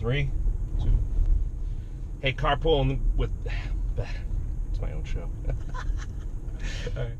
Three, two. Hey, carpooling with. It's my own show. All right.